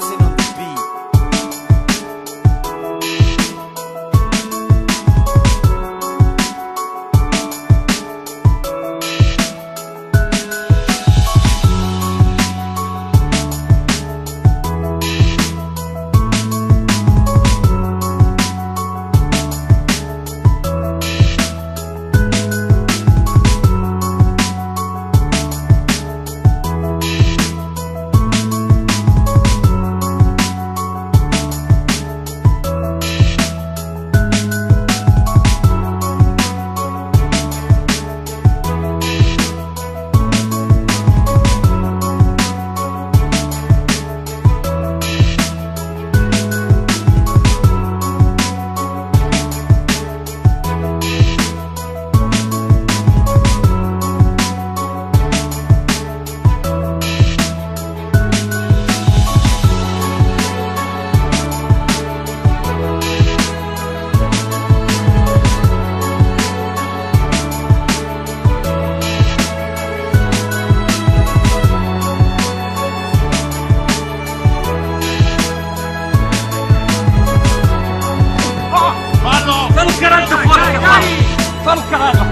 dancing Fala caralho!